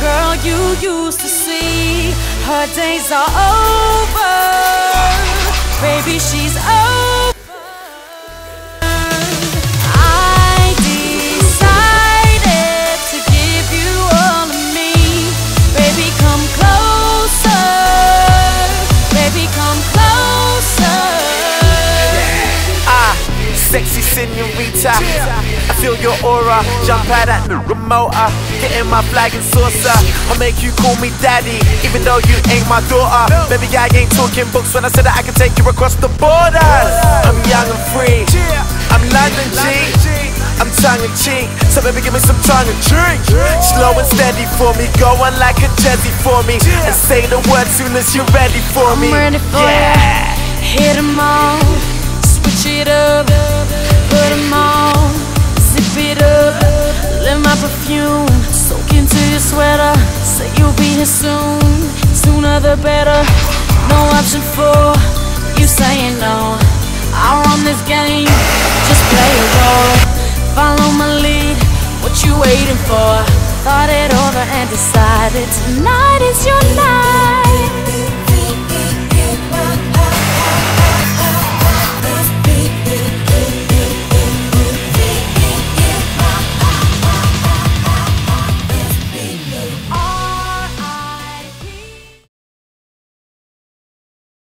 Girl you used to see, her days are over. Baby, she's over. I decided to give you all of me. Baby, come closer. Baby, come closer. Sexy senorita. I feel your aura. Jump out at the remote. uh, Getting my flag and saucer. I'll make you call me daddy, even though you ain't my daughter. Baby, I ain't talking books when I said that I can take you across the borders. I'm young and free. I'm London G. I'm tongue in cheek, so baby give me some tongue and drink. Slow and steady for me, go on like a jazzy for me, and say the word soon as you're ready for I'm me. ready for yeah. Hit 'em all, perfume soak into your sweater. Say you'll be here soon, sooner the better. No option for you saying no. I run this game, just play a role. Follow my lead, what you waiting for? Thought it over and decided tonight is your night.